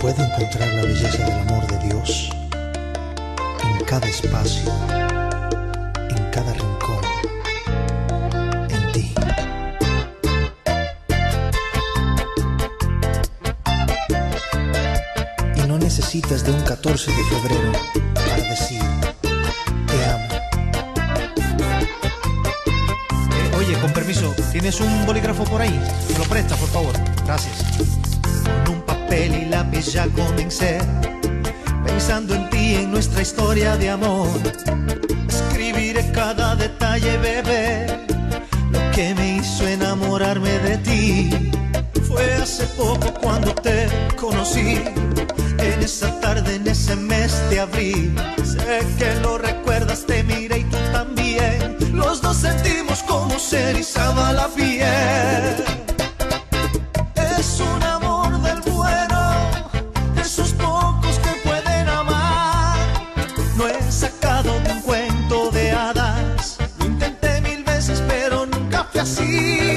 Puedo encontrar la belleza del amor de Dios en cada espacio, en cada rincón, en ti. Y no necesitas de un 14 de febrero para decir te amo. Eh, oye, con permiso, ¿tienes un bolígrafo por ahí? Me lo presta, por favor. Gracias. Papel y lápiz ya comencé, pensando en ti, en nuestra historia de amor. Escribiré cada detalle, bebé, lo que me hizo enamorarme de ti. Fue hace poco cuando te conocí, en esa tarde, en ese mes de abril. Sé que lo recuerdas, te miré y tú también. Los dos sentimos como se erizaba la piel. De un cuento de hadas. Lo intenté mil veces, pero nunca fue así.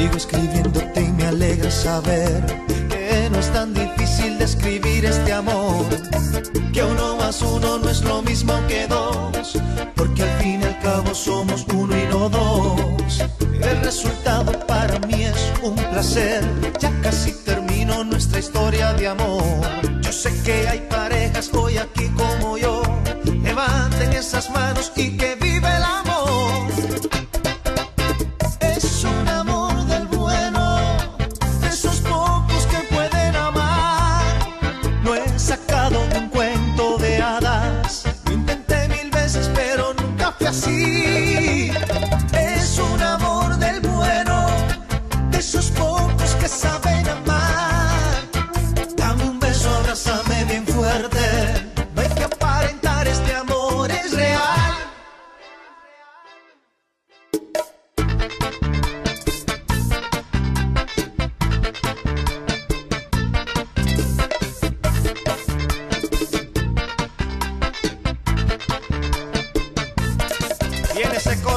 Sigo escribiéndote y me alegra saber que no es tan difícil describir este amor. Que uno más uno no es lo mismo que dos, porque al fin y al cabo somos uno y no dos. El resultado para mí es un placer, ya casi termino nuestra historia de amor. Yo sé que hay parejas hoy aquí como yo, levanten esas manos y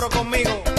conmigo.